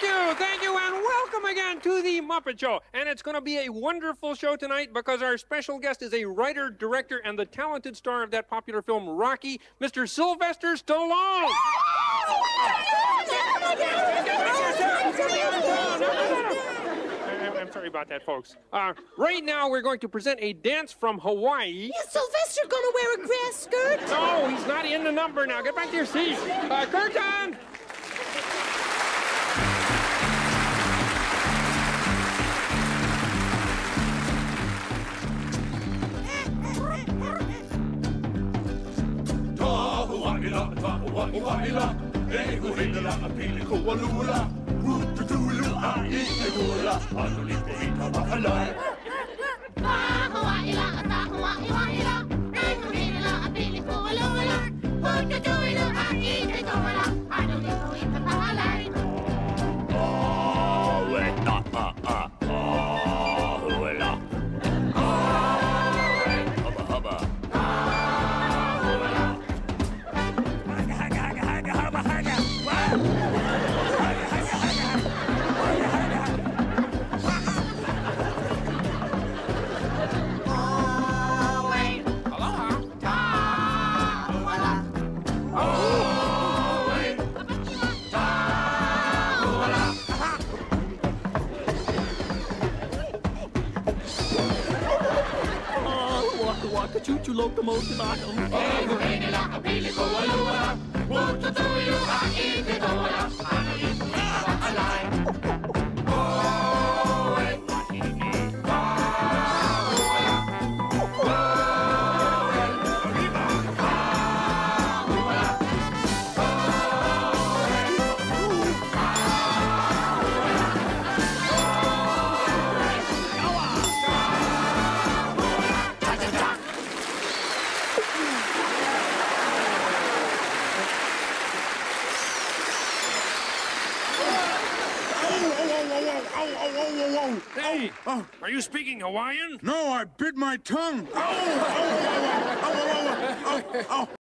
Thank you, thank you, and welcome again to the Muppet Show. And it's going to be a wonderful show tonight because our special guest is a writer, director, and the talented star of that popular film Rocky, Mr. Sylvester Stallone. I'm sorry about that, folks. Uh, right now, we're going to present a dance from Hawaii. Is Sylvester gonna wear a grass skirt? No, he's not in the number now. Get back to your seat. Uh, curtain! Uramilla, va ora uramilla. Ego hilla, pille koalula. Rutu tulu, a ikke gula. Og nu lige på en kommer halvøj. a choo-choo locomotive. I don't. Hey, we're like a billy goat. whoa. Hey, oh, oh. are you speaking Hawaiian? No, I bit my tongue. oh, oh, oh, oh, oh, oh. oh, oh.